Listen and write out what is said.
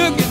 Look